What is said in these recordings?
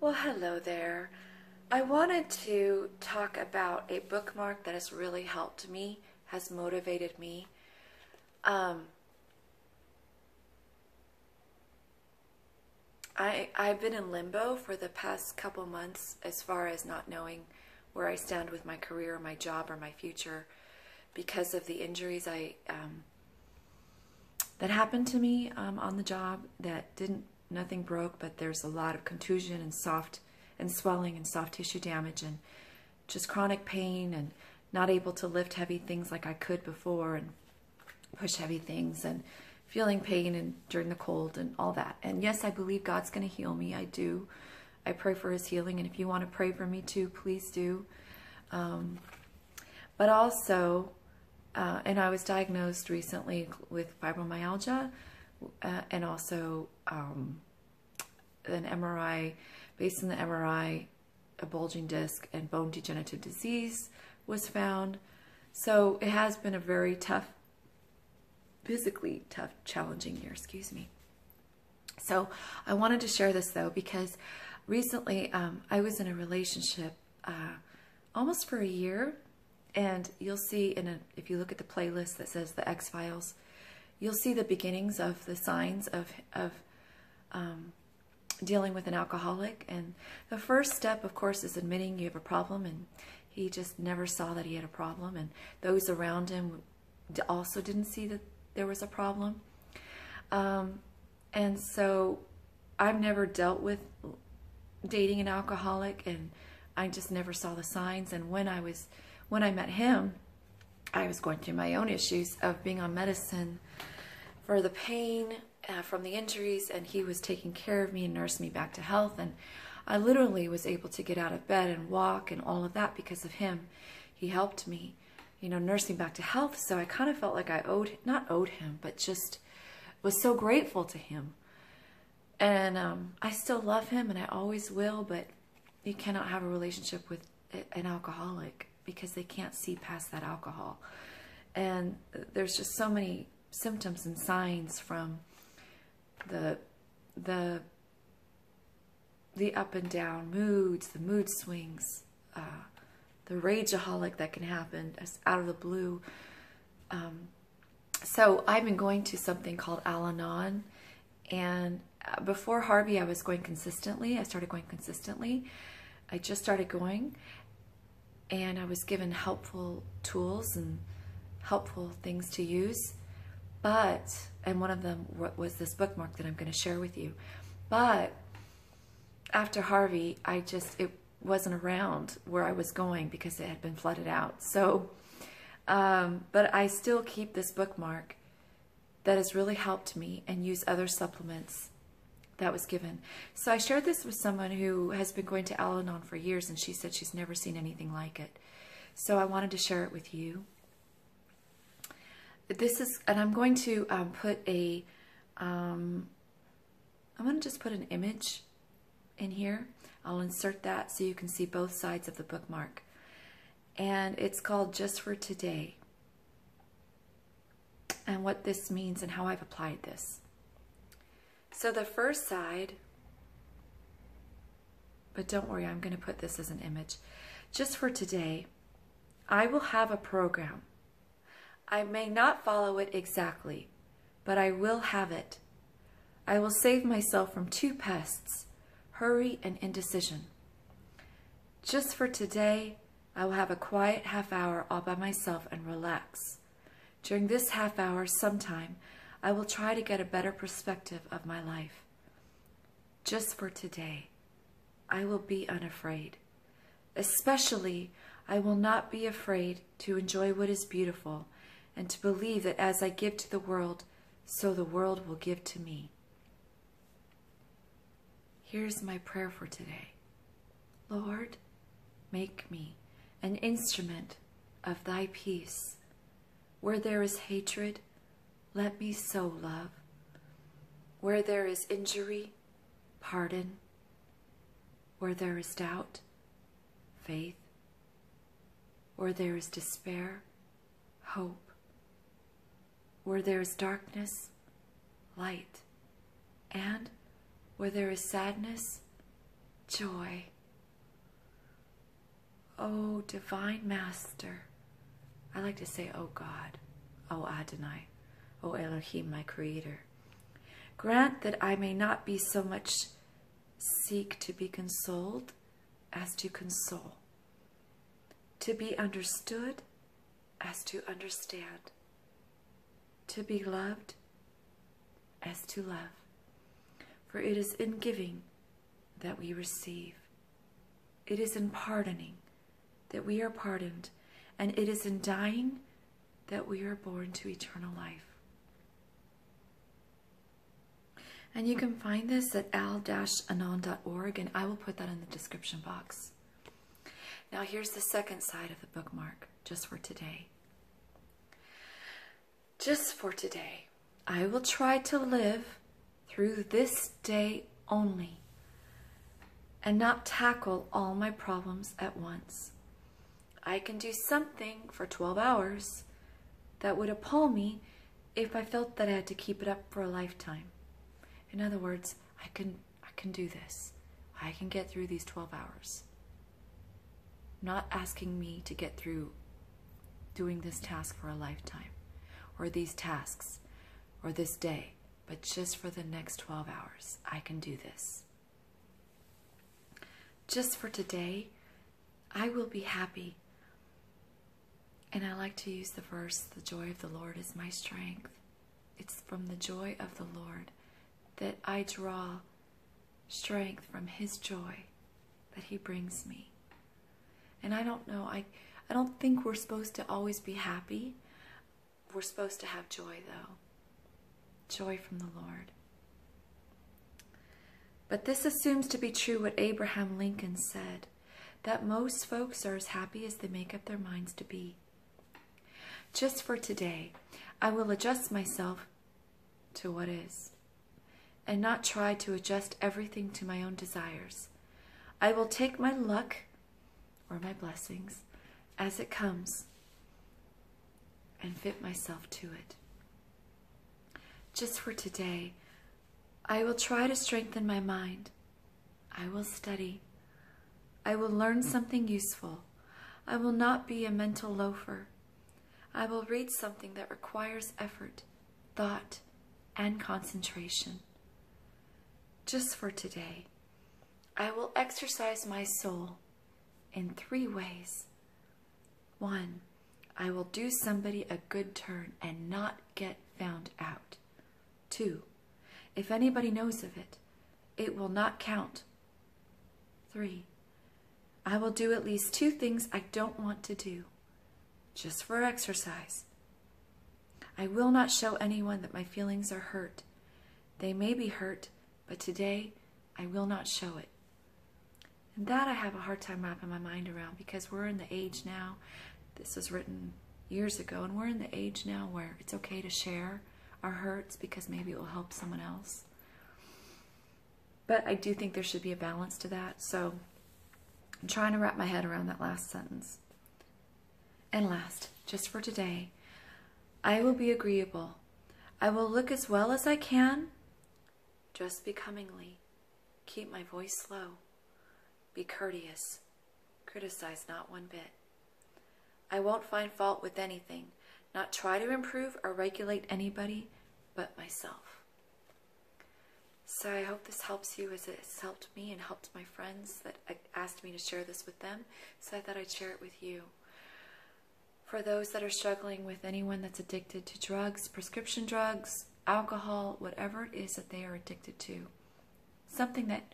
Well, hello there. I wanted to talk about a bookmark that has really helped me, has motivated me. Um, I, I've been in limbo for the past couple months as far as not knowing where I stand with my career, my job, or my future because of the injuries I um, that happened to me um, on the job that didn't nothing broke, but there's a lot of contusion and soft and swelling and soft tissue damage and just chronic pain and not able to lift heavy things like I could before and push heavy things and feeling pain and during the cold and all that. And yes, I believe God's going to heal me. I do. I pray for his healing. And if you want to pray for me too, please do. Um, but also, uh, and I was diagnosed recently with fibromyalgia uh, and also um, an MRI, based on the MRI, a bulging disc and bone degenerative disease was found. So it has been a very tough, physically tough, challenging year, excuse me. So I wanted to share this though because recently um, I was in a relationship uh, almost for a year and you'll see in a if you look at the playlist that says the X Files, you'll see the beginnings of the signs of of um, dealing with an alcoholic. And the first step, of course, is admitting you have a problem. And he just never saw that he had a problem. And those around him also didn't see that there was a problem. Um, and so I've never dealt with dating an alcoholic and I just never saw the signs. And when I was, when I met him, I was going through my own issues of being on medicine for the pain uh, from the injuries, and he was taking care of me and nursed me back to health. And I literally was able to get out of bed and walk and all of that because of him. He helped me, you know, nursing back to health. So I kind of felt like I owed, not owed him, but just was so grateful to him. And um, I still love him and I always will, but you cannot have a relationship with an alcoholic because they can't see past that alcohol. And there's just so many symptoms and signs from the the the up and down moods, the mood swings, uh, the rageaholic that can happen out of the blue. Um, so I've been going to something called Al-Anon, and uh, before Harvey, I was going consistently. I started going consistently. I just started going, and I was given helpful tools and helpful things to use. But, and one of them was this bookmark that I'm going to share with you. But after Harvey, I just, it wasn't around where I was going because it had been flooded out. So, um, but I still keep this bookmark that has really helped me and use other supplements that was given. So I shared this with someone who has been going to Al Anon for years and she said she's never seen anything like it. So I wanted to share it with you this is, and I'm going to um, put a, um, I'm going to just put an image in here. I'll insert that so you can see both sides of the bookmark. And it's called Just for Today. And what this means and how I've applied this. So the first side, but don't worry, I'm going to put this as an image. Just for today, I will have a program I may not follow it exactly, but I will have it. I will save myself from two pests, hurry and indecision. Just for today, I will have a quiet half hour all by myself and relax. During this half hour, sometime, I will try to get a better perspective of my life. Just for today, I will be unafraid. Especially, I will not be afraid to enjoy what is beautiful and to believe that as I give to the world, so the world will give to me. Here's my prayer for today. Lord, make me an instrument of thy peace. Where there is hatred, let me sow love. Where there is injury, pardon. Where there is doubt, faith. Where there is despair, hope. Where there is darkness, light. And where there is sadness, joy. Oh, divine master. I like to say, oh God, oh Adonai, oh Elohim, my creator. Grant that I may not be so much seek to be consoled as to console, to be understood as to understand, to be loved as to love. For it is in giving that we receive. It is in pardoning that we are pardoned, and it is in dying that we are born to eternal life. And you can find this at al-anon.org, and I will put that in the description box. Now, here's the second side of the bookmark, just for today. Just for today, I will try to live through this day only and not tackle all my problems at once. I can do something for 12 hours that would appall me if I felt that I had to keep it up for a lifetime. In other words, I can I can do this. I can get through these 12 hours. Not asking me to get through doing this task for a lifetime or these tasks or this day, but just for the next 12 hours. I can do this. Just for today, I will be happy. And I like to use the verse, the joy of the Lord is my strength. It's from the joy of the Lord that I draw strength from his joy that he brings me. And I don't know, I, I don't think we're supposed to always be happy. We're supposed to have joy, though. Joy from the Lord. But this assumes to be true what Abraham Lincoln said that most folks are as happy as they make up their minds to be. Just for today, I will adjust myself to what is and not try to adjust everything to my own desires. I will take my luck or my blessings as it comes and fit myself to it. Just for today, I will try to strengthen my mind. I will study. I will learn something useful. I will not be a mental loafer. I will read something that requires effort, thought, and concentration just for today, I will exercise my soul in three ways. One, I will do somebody a good turn and not get found out. Two, if anybody knows of it, it will not count. Three, I will do at least two things I don't want to do, just for exercise. I will not show anyone that my feelings are hurt. They may be hurt, but today I will not show it. And that I have a hard time wrapping my mind around because we're in the age now, this was written years ago, and we're in the age now where it's okay to share our hurts because maybe it will help someone else. But I do think there should be a balance to that, so I'm trying to wrap my head around that last sentence. And last, just for today, I will be agreeable. I will look as well as I can Dress becomingly. Keep my voice low. Be courteous. Criticize not one bit. I won't find fault with anything, not try to improve or regulate anybody but myself. So I hope this helps you as it has helped me and helped my friends that asked me to share this with them. So I thought I'd share it with you. For those that are struggling with anyone that's addicted to drugs, prescription drugs, alcohol, whatever it is that they are addicted to. Something that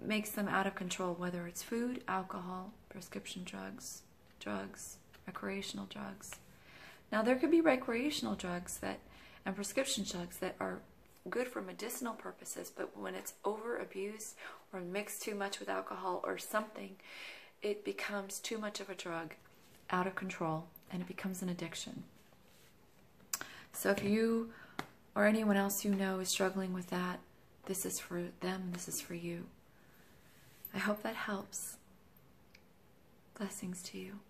makes them out of control, whether it's food, alcohol, prescription drugs, drugs, recreational drugs. Now, there could be recreational drugs that and prescription drugs that are good for medicinal purposes, but when it's over abused or mixed too much with alcohol or something, it becomes too much of a drug, out of control, and it becomes an addiction. So if you or anyone else you know is struggling with that, this is for them, this is for you. I hope that helps. Blessings to you.